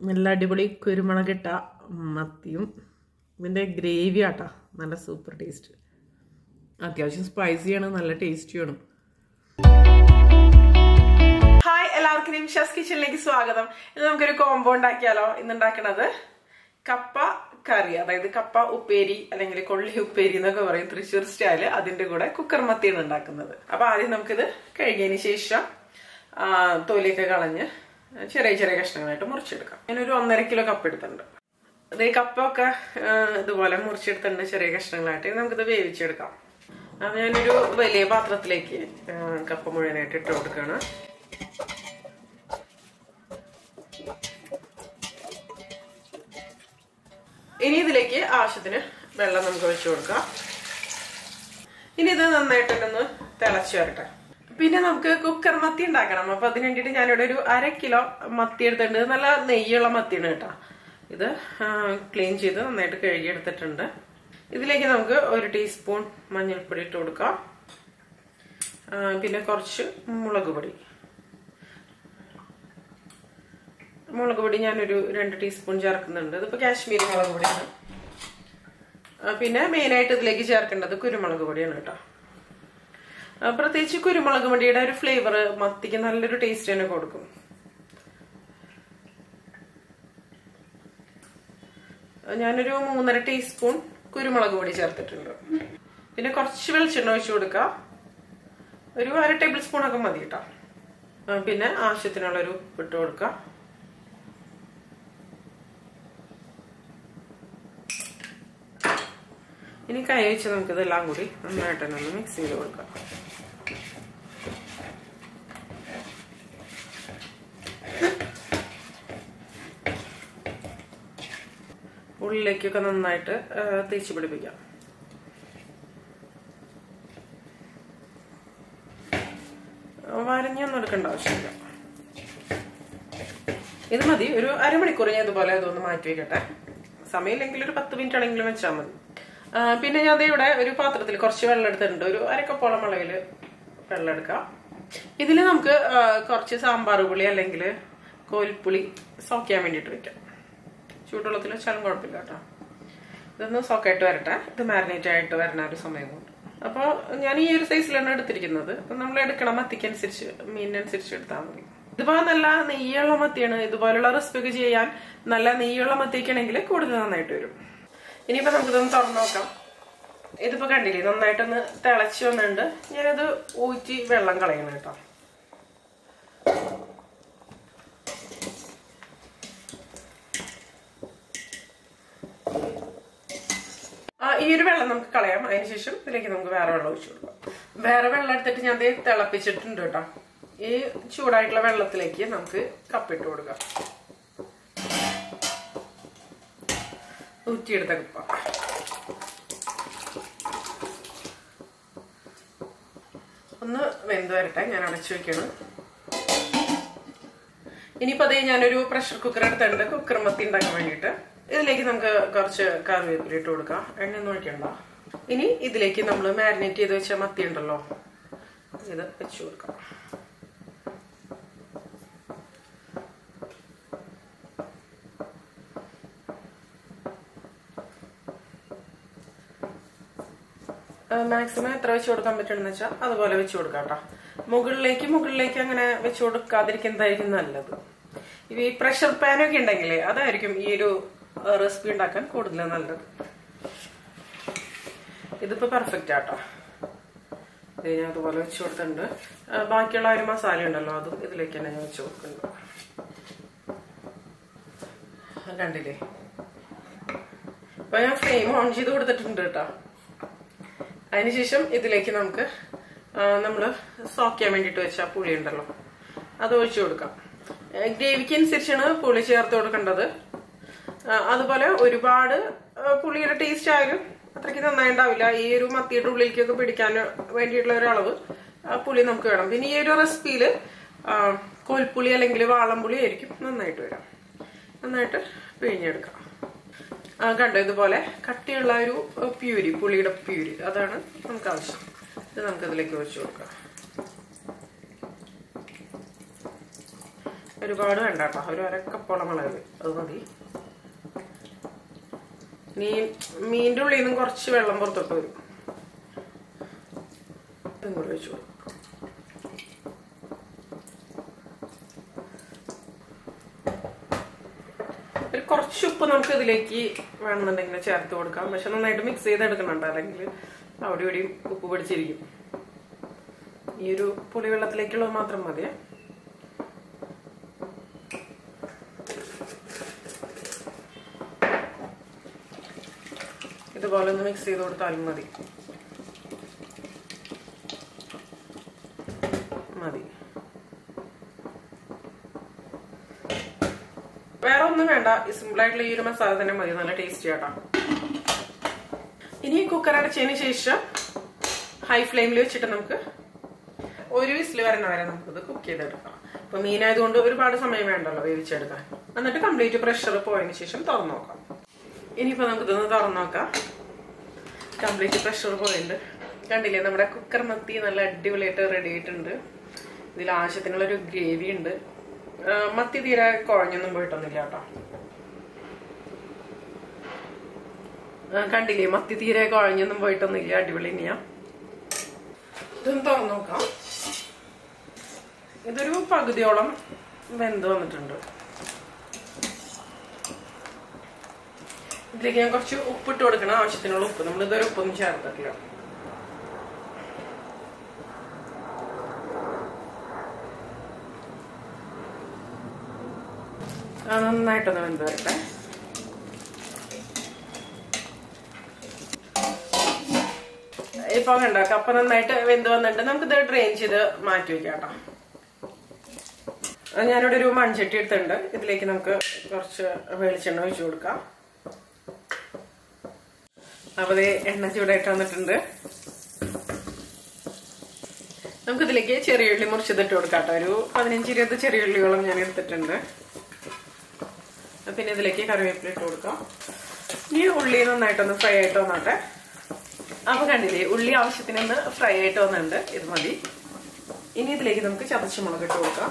നല്ല അടിപൊളി കുരുമുളകിട്ട മത്തിയും ഇതിന്റെ ഗ്രേവി ആട്ടാ. നല്ല സൂപ്പർ ടേസ്റ്റ് അത്യാവശ്യം സ്പൈസിയാണ് നല്ല ടേസ്റ്റിയാണ് ഹായ് എല്ലാവർക്കും നിമിഷാസ് കിച്ചണിലേക്ക് സ്വാഗതം. ഇന്ന് നമുക്കൊരു കോംബോ ഉണ്ടാക്കിയാലോ? ഇന്ന് ഉണ്ടാക്കണത് കപ്പ കറി അതായത് കപ്പ ഉപ്പേരി അല്ലെങ്കിൽ കൊള്ളി ഉപ്പേരി എന്നൊക്കെ പറയും തൃശ്ശൂർ സ്റ്റൈൽ അതിന്റെ കൂടെ കുക്കർ മത്തിയാണ് ഉണ്ടാക്കുന്നത്. അപ്പൊ ആദ്യം നമുക്കിത് കഴുകിയതിന് ശേഷം തൊലിയൊക്കെ കളഞ്ഞ് ചെറിയ ചെറിയ കഷ്ണങ്ങളായിട്ട് മുറിച്ചെടുക്കാം. ഞാനൊരു ഒന്നര കിലോ കപ്പ് എടുത്തിട്ടുണ്ട്. അത് ഈ കപ്പൊക്കെ ഇതുപോലെ മുറിച്ചെടുത്തിട്ടുണ്ട് ചെറിയ കഷ്ണങ്ങളായിട്ട്. നമുക്കിത് വേവിച്ചെടുക്കാം. അത് ഞാനൊരു വലിയ പാത്രത്തിലേക്ക് കപ്പ മുഴുവനായിട്ട് ഇട്ട് കൊടുക്കുകയാണ്. ഇനി ഇതിലേക്ക് ആവശ്യത്തിന് വെള്ളം നമുക്ക് ഒഴിച്ചു കൊടുക്കാം. ഇനി ഇത് നന്നായിട്ടൊന്ന് തിളച്ചു വരട്ടെ. പിന്നെ നമുക്ക് കുക്കർ മത്തി ഉണ്ടാക്കണം. അപ്പൊ അതിന് വേണ്ടിയിട്ട് ഞാനിവിടെ ഒരു അര കിലോ മത്തി എടുത്തിട്ടുണ്ട്. നല്ല നെയ്യുള്ള മത്തിയാണ് കേട്ടോ. ഇത് ക്ലീൻ ചെയ്ത് നന്നായിട്ട് കഴുകിയെടുത്തിട്ടുണ്ട്. ഇതിലേക്ക് നമുക്ക് ഒരു ടീസ്പൂൺ മഞ്ഞൾപ്പൊടി ഇട്ട് കൊടുക്കാം. പിന്നെ കുറച്ച് മുളക് പൊടി. മുളക് പൊടി ഞാനൊരു രണ്ട് ടീസ്പൂൺ ചേർക്കുന്നുണ്ട്. ഇതിപ്പോ കാശ്മീരി മുളക് പൊടിയാണ്. പിന്നെ മെയിനായിട്ട് ഇതിലേക്ക് ചേർക്കേണ്ടത് കുരുമുളക് പൊടിയാണ് കേട്ടോ. പ്രത്യേകിച്ച് കുരുമുളക് പൊടിയുടെ ഒരു ഫ്ലേവർ മത്തിക്ക് നല്ലൊരു ടേസ്റ്റ് തന്നെ കൊടുക്കും. ഞാനൊരു മൂന്നര ടീസ്പൂൺ കുരുമുളക് പൊടി ചേർത്തിട്ടുണ്ട്. പിന്നെ കുറച്ച് വെളിച്ചെണ്ണ ഒഴിച്ചു കൊടുക്കാം. ഒരു അര ടേബിൾ സ്പൂൺ ഒക്കെ മതി കേട്ടോ. പിന്നെ ആവശ്യത്തിനുള്ള ഒരു ഇട്ട് കൊടുക്കാം. ഇനി കൈ വെച്ച് നമുക്കിതെല്ലാം കൂടി നന്നായിട്ട് തന്നെ ഒന്ന് മിക്സ് ചെയ്ത് കൊടുക്കാം. ഉള്ളിലേക്കൊക്കെ നന്നായിട്ട് തേച്ച് പിടിപ്പിക്കാം. വരഞ്ഞൊന്നും എടുക്കേണ്ട ആവശ്യമില്ല. ഇത് മതി. ഒരു അരമണിക്കൂർ ഞാൻ ഇതുപോലെ ഇതൊന്ന് മാറ്റി വെക്കട്ടെ. സമയമില്ലെങ്കിൽ ഒരു പത്ത് മിനിറ്റ് ആണെങ്കിലും വെച്ചാൽ മതി. പിന്നെ ഞാൻ ഇവിടെ ഒരു പാത്രത്തിൽ കുറച്ച് വെള്ളം എടുത്തിട്ടുണ്ട്. ഒരു അരക്കപ്പോളം അളവിൽ വെള്ളം എടുക്കാം. ഇതിൽ നമുക്ക് കുറച്ച് സാമ്പാർ പുളി അല്ലെങ്കിൽ കോൽപ്പുളി സോക്കാൻ വേണ്ടിയിട്ട് വെക്കാം. ചൂടുവെള്ളത്തിൽ വെച്ചാലും കുഴപ്പമില്ല കേട്ടോ. ഇതൊന്ന് സോക്കായിട്ട് വരട്ടെ. ഇത് മാരിനേറ്റ് ആയിട്ട് വരണ ഒരു സമയം കൊണ്ട്. അപ്പോൾ ഞാൻ ഈ ഒരു സൈസിലാണ് എടുത്തിരിക്കുന്നത്. നമ്മൾ എടുക്കണം മത്തിക്കനുസരിച്ച് മീനിനനുസരിച്ച് എടുത്താൽ മതി. ഇതുപോലെ നല്ല നെയ്യുള്ള മത്തിയാണ്. ഇതുപോലുള്ള റെസിപ്പി ഒക്കെ ചെയ്യാൻ നല്ല നെയ്യുള്ള മത്തിക്കണമെങ്കിൽ കൂടുതൽ നന്നായിട്ട് വരും. ഇനിയിപ്പോൾ നമുക്കിതൊന്ന് തുറന്നു നോക്കാം. ഇതിപ്പോൾ കണ്ടില്ലേ നന്നായിട്ടൊന്ന് തിളച്ച് വന്നിട്ടുണ്ട്. ഞാനത് ഊറ്റി വെള്ളം കളയണം കേട്ടോ. ഈ ഒരു വെള്ളം നമുക്ക് കളയാം. അതിനുശേഷം ഇതിലേക്ക് നമുക്ക് വേറെ വെള്ളം ഒഴിച്ചു കൊടുക്കാം. വേറെ വെള്ളം എടുത്തിട്ട് ഞാൻ തിളപ്പിച്ചിട്ടുണ്ട് കേട്ടോ. ഈ ചൂടായിട്ടുള്ള വെള്ളത്തിലേക്ക് നമുക്ക് കപ്പിട്ട് കൊടുക്കാം. ഊറ്റിയെടുത്ത കപ്പ. ഒന്ന് വെന്ത് വരട്ടെ. ഞാൻ അടച്ചു വെക്കണം. ഇനിയിപ്പോ അതേ ഞാനൊരു പ്രഷർ കുക്കർ എടുത്തിട്ടുണ്ട്. കുക്കർ മത്തി ഉണ്ടാക്കാൻ വേണ്ടിയിട്ട്. ഇതിലേക്ക് നമുക്ക് കുറച്ച് കറിവേപ്പില ഇട്ട് കൊടുക്കാം. എണ്ണ ഒഴിക്കണ്ട. ഇനി ഇതിലേക്ക് നമ്മൾ മാരിനേറ്റ് ചെയ്ത് വെച്ച മത്തി ഉണ്ടല്ലോ ഇത് വെച്ചു കൊടുക്കാം. മാക്സിമം എത്ര വെച്ച് കൊടുക്കാൻ പറ്റുമെന്ന് വെച്ചാൽ അതുപോലെ വെച്ച് കൊടുക്കാം കേട്ടോ. മുകളിലേക്ക് മുകളിലേക്ക് അങ്ങനെ വെച്ച് കൊടുക്കാതിരിക്കുന്നതായിരിക്കും നല്ലത്. ഈ പ്രഷർ പാനൊക്കെ ഉണ്ടെങ്കിലേ അതായിരിക്കും ഈ ഒരു റെസിപ്പി ഉണ്ടാക്കാൻ കൂടുതൽ നല്ലത്. ഇതിപ്പോ പെർഫെക്റ്റ് ആട്ടോ. ഇത് ഞാൻ അതുപോലെ വെച്ച് കൊടുത്തിട്ടുണ്ട്. ബാക്കിയുള്ള ഒരു മസാല ഉണ്ടല്ലോ അതും ഇതിലേക്ക് തന്നെ ഞാൻ വെച്ച് കൊടുക്കുന്നുണ്ട് ആ, കണ്ടില്ലേ? അപ്പൊ ഞാൻ ഫ്ലെയിം ഓൺ ചെയ്ത് കൊടുത്തിട്ടുണ്ട് കേട്ടോ. അതിനുശേഷം ഇതിലേക്ക് നമുക്ക് നമ്മൾ ചെയ്യാൻ വേണ്ടിയിട്ട് വെച്ച പുളി ഉണ്ടല്ലോ അത് ഒഴിച്ചു കൊടുക്കാം. ഗ്രേവിക്ക് അനുസരിച്ചാണ് പുളി ചേർത്ത് കൊടുക്കേണ്ടത്. അതുപോലെ ഒരുപാട് പുളിയുടെ ടേസ്റ്റ് ആയാലും അത്രയ്ക്ക് നന്നായി ഉണ്ടാവില്ല ഈ ഒരു മത്തിയുടെ ഉള്ളിലേക്കൊക്കെ പിടിക്കാൻ വേണ്ടിയിട്ടുള്ള ഒരു അളവ് പുളി നമുക്ക് വേണം. പിന്നെ ഈ ഒരു റെസിപ്പിയിൽ കോൽപ്പുളി അല്ലെങ്കിൽ വാളംപുളി ആയിരിക്കും നന്നായിട്ട് വരാം. നന്നായിട്ട് പിഴിഞ്ഞെടുക്കാം. കണ്ടോ ഇതുപോലെ കട്ടിയുള്ള ഒരു പ്യൂരി പുളിയുടെ പ്യൂരി. അതാണ് നമുക്ക് ആവശ്യം. ഇത് നമുക്ക് ഇതിലേക്ക് ഒഴിച്ചു കൊടുക്കാം. ഒരുപാട് വേണ്ട കേട്ടോ. ഒരു അരക്കപ്പോളം മുളക് അത് മതി. ഇനി മീന്റെ ഉള്ളിൽ നിന്നും കുറച്ച് വെള്ളം പുറത്തോട്ട് വരും. ഇതും കൂടി ഒരു കുറച്ച് ഉപ്പ് നമുക്ക് ഇതിലേക്ക് വേണമെന്നുണ്ടെങ്കിൽ ചേർത്ത് കൊടുക്കാം. പക്ഷെ നന്നായിട്ട് മിക്സ് ചെയ്തെടുക്കണുണ്ട്. അല്ലെങ്കിൽ അവിടെ ഇവിടെയും ഉപ്പ് പിടിച്ചിരിക്കും. ഈ ഒരു പുളിവെള്ളത്തിലേക്കുള്ളത് മാത്രം മതിയേ ഇതുപോലെ ഒന്ന് മിക്സ് ചെയ്ത് കൊടുത്താലും മതി. മതി. വേറെ ഒന്നും വേണ്ട. സിമ്പിളായിട്ടുള്ള ഈ ഒരു മസാല തന്നെ മതി. നല്ല ടേസ്റ്റി ആട്ടാ. ഇനി കുക്കർ അടച്ചതിന് ശേഷം ഹൈ ഫ്ലെയിമിൽ വെച്ചിട്ട് നമുക്ക് ഒരു വിസിൽ വരണ വരെ നമുക്കിത് കുക്ക് ചെയ്തെടുക്കാം. മീൻ മീനായതുകൊണ്ട് ഒരുപാട് സമയം വേണ്ടല്ലോ വേവിച്ചെടുക്കാൻ. എന്നിട്ട് കംപ്ലീറ്റ് പ്രഷർ പോയതിനു ശേഷം തുറന്നു നോക്കാം. ഇനിയിപ്പോ നമുക്കിതൊന്ന് തുറന്നു നോക്കാം. കംപ്ലീറ്റ് പ്രഷർ പോയിട്ടുണ്ട് കണ്ടില്ലേ നമ്മുടെ കുക്കർ മത്തി നല്ല അടിപൊളിയായിട്ട് റെഡി ആയിട്ടുണ്ട്. ഇതിൽ ആവശ്യത്തിനുള്ളൊരു ഗ്രേവി ഉണ്ട് മത്തി തീരെ കുഴഞ്ഞൊന്നും പോയിട്ടൊന്നുമില്ല കേട്ടോ. കണ്ടില്ലേ മത്തി തീരെ കുഴഞ്ഞൊന്നും പോയിട്ടൊന്നുമില്ല അടിപൊളി തന്നെയാ. ഇതൊന്ന് തുറന്നു നോക്കാം. ഇതൊരു പകുതിയോളം വെന്ത് വന്നിട്ടുണ്ട്. ഇതിലേക്ക് ഞാൻ കുറച്ച് ഉപ്പിട്ട് കൊടുക്കണം. ആവശ്യത്തിനുള്ള ഉപ്പ്. നമ്മൾ ഇതൊരു ഉപ്പൊന്നും ചേർത്തിട്ടില്ല. നന്നായിട്ടൊന്ന് വെന്ത് വരട്ടെ ഇപ്പൊ കണ്ട കപ്പ നന്നായിട്ട് വെന്ത് വന്നിട്ട് ഇത് ഡ്രെയിൻ ചെയ്ത് മാറ്റി വെക്കാട്ടോ കേട്ടോ. ഞാനിവിടെ ഒരു മൺചട്ടി എടുത്തിട്ടുണ്ട്. ഇതിലേക്ക് നമുക്ക് കുറച്ച് വെളിച്ചെണ്ണ ഒഴിച്ചു കൊടുക്കാം. അപ്പൊ ദേ എണ്ണ ചൂടായിട്ട് വന്നിട്ടുണ്ട്. നമുക്കിതിലേക്ക് ചെറിയ ഉള്ളി മുറിച്ചതിട്ട് കൊടുക്കാം കേട്ടോ ഒരു പതിനഞ്ച് ഇരുപത് ചെറിയ ഉള്ളിയോളം ഞാൻ എടുത്തിട്ടുണ്ട്. പിന്നെ ഇതിലേക്ക് കറിവേപ്പില ഇട്ട് കൊടുക്കാം. ഈ ഉള്ളി നന്നായിട്ടൊന്ന് ഫ്രൈ ആയിട്ട് വന്നോട്ടെ. അപ്പൊ കണ്ടില്ലേ ഉള്ളി ആവശ്യത്തിനൊന്ന് ഫ്രൈ ആയിട്ട് വന്നിട്ടുണ്ട്. ഇത് മതി. ഇനി ഇതിലേക്ക് നമുക്ക് ചതച്ച മുളക് ഇട്ട് കൊടുക്കാം.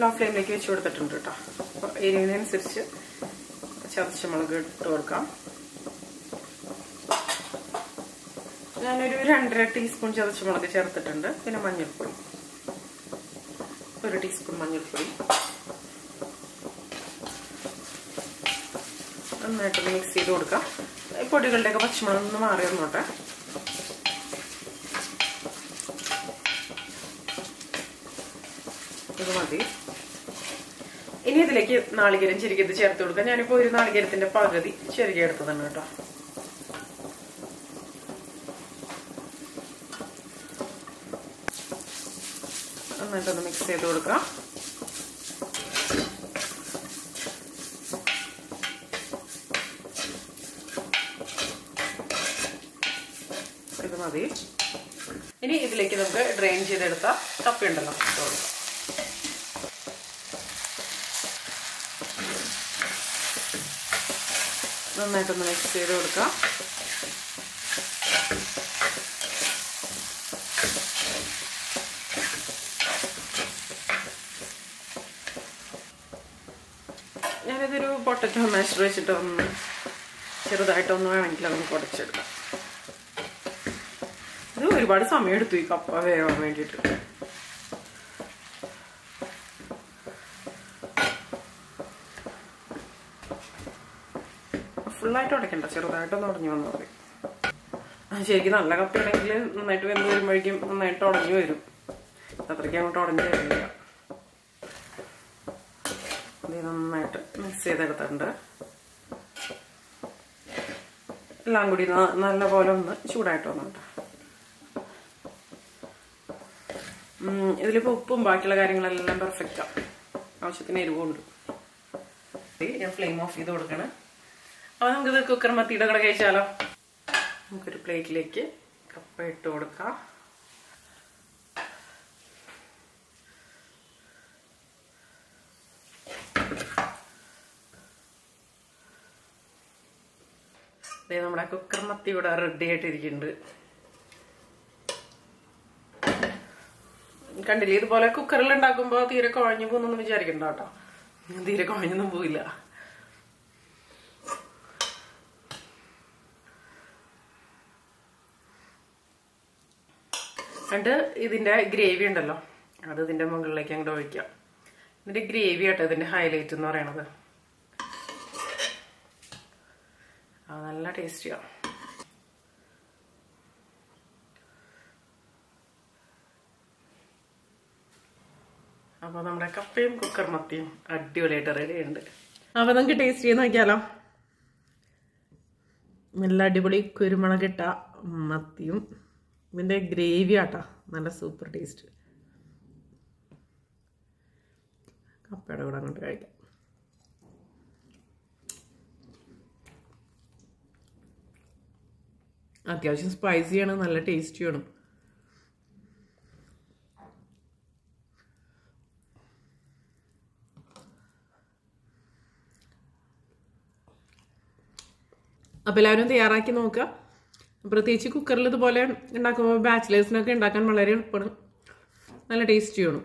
ലോ ഫ്ലെയിമിലേക്ക് വെച്ച് കൊടുത്തിട്ടുണ്ട് കേട്ടോ. അപ്പൊ എരിവിനനുസരിച്ച് ചതച്ച മുളക് ഇട്ട് കൊടുക്കാം. ഞാനൊരു രണ്ടര ടീസ്പൂൺ ചതച്ച മുളക് ചേർത്തിട്ടുണ്ട്. പിന്നെ മഞ്ഞൾപ്പൊടി. ഒരു ടീസ്പൂൺ മഞ്ഞൾപ്പൊടി. നന്നായിട്ട് മിക്സ് ചെയ്ത് കൊടുക്കാം. ഈ പൊടികളുടെയൊക്കെ പച്ചമുളക് ഒന്ന് മാറി വന്നോട്ടെ. ഇത് മതി. ഇനി ഇതിലേക്ക് നാളികേരം ചെരുകിയത് ചേർത്ത് കൊടുക്കാം. ഞാനിപ്പോ ഒരു നാളികേരത്തിന്റെ പകുതി ചെറിയ എടുത്തതാണ് കേട്ടോ. നന്നായിട്ടൊന്ന് മിക്സ് ചെയ്ത് കൊടുക്കാം. ഇത് മതി. ഇനി ഇതിലേക്ക് നമുക്ക് ഡ്രെയിൻ ചെയ്തെടുത്ത കപ്പ ഉണ്ടല്ലോ കൊടുക്കാം നന്നായിട്ടൊന്ന് മിക്സ് ചെയ്ത് കൊടുക്കാം. ഞാനിതൊരു പൊട്ടറ്റോ മാഷർ വെച്ചിട്ട് ഒന്ന് ചെറുതായിട്ടൊന്ന് വേണമെങ്കിൽ അതൊന്ന് കുടച്ചെടുക്കാം ഇത് ഒരുപാട് സമയം എടുത്തു ഈ കപ്പ വേവാൻ വേണ്ടിയിട്ട്. ഫുള്ളായിട്ട് ഉടയ്ക്കണ്ട ചെറുതായിട്ടൊന്ന് ഉടഞ്ഞു വന്നാൽ മതി. ശരിക്കും നല്ല കപ്പയാണെങ്കിൽ നന്നായിട്ട് വെന്ത് വരുമ്പോഴേക്കും നന്നായിട്ട് ഉടഞ്ഞു വരും. അത്രയ്ക്ക് അങ്ങോട്ട് ഉടഞ്ഞു വരുന്നില്ല ഇത് നന്നായിട്ട് മിക്സ് ചെയ്തെടുത്തിട്ടുണ്ട്. എല്ലാം കൂടി നല്ല പോലെ ഒന്ന് ചൂടായിട്ട് വന്നിട്ട്. ഇതിലിപ്പോൾ ഉപ്പും ബാക്കിയുള്ള കാര്യങ്ങളെല്ലാം പെർഫെക്റ്റാണ് ആവശ്യത്തിന് എരിവുണ്ട് ഞാൻ ഫ്ലെയിം ഓഫ് ചെയ്ത് കൊടുക്കണം. അപ്പോൾ നമുക്കിത് കുക്കർ മത്തിയുടെ കൂടെ കഴിച്ചാലോ? നമുക്കൊരു പ്ലേറ്റിലേക്ക് കപ്പ ഇട്ട് കൊടുക്കാം. നമ്മുടെ കുക്കർ മത്തി ഇവിടെ റെഡി ആയിട്ടിരിക്കുന്നുണ്ട്. കണ്ടില്ലേ ഇതുപോലെ കുക്കറിൽ ഉണ്ടാക്കുമ്പോ തീരെ കുഴഞ്ഞു പോകുന്നൊന്നും വിചാരിക്കണ്ട കേട്ടോ. തീരെ കുഴഞ്ഞൊന്നും പോയില്ല. എന്നിട്ട് ഇതിന്റെ ഗ്രേവി ഉണ്ടല്ലോ. അത് ഇതിന്റെ മുകളിലേക്ക് അങ്ങോട്ട് ഒഴിക്കാം. ഇതിന്റെ ഗ്രേവി ആട്ടോ ഇതിന്റെ ഹൈലൈറ്റ് എന്ന് പറയണത്. നല്ല ടേസ്റ്റിയാണ് അപ്പൊ നമ്മുടെ കപ്പയും കുക്കർ മത്തിയും അടിപൊളിയായിട്ട് റെഡി ഉണ്ട് അപ്പൊ നമുക്ക് ടേസ്റ്റ് ചെയ്ത് നോക്കിയാലോ? നല്ല അടിപൊളി കുരുമുളക് ഇട്ട മത്തിയും ഇതിന്റെ ഗ്രേവി ആട്ടാ. നല്ല സൂപ്പർ ടേസ്റ്റ് കപ്പയുടെ കൂടെ അങ്ങോട്ട് കഴിക്കാം. അത്യാവശ്യം ആണ് നല്ല ടേസ്റ്റിയാണ് അപ്പോൾ എല്ലാവരും തയ്യാറാക്കി നോക്കുക. പ്രത്യേകിച്ച് കുക്കറിൽ ഇതുപോലെ ഉണ്ടാക്കുമ്പോൾ ബാച്ചിലേഴ്സിനൊക്കെ ഉണ്ടാക്കാൻ വളരെ എളുപ്പമാണ്. നല്ല ടേസ്റ്റിയാണ്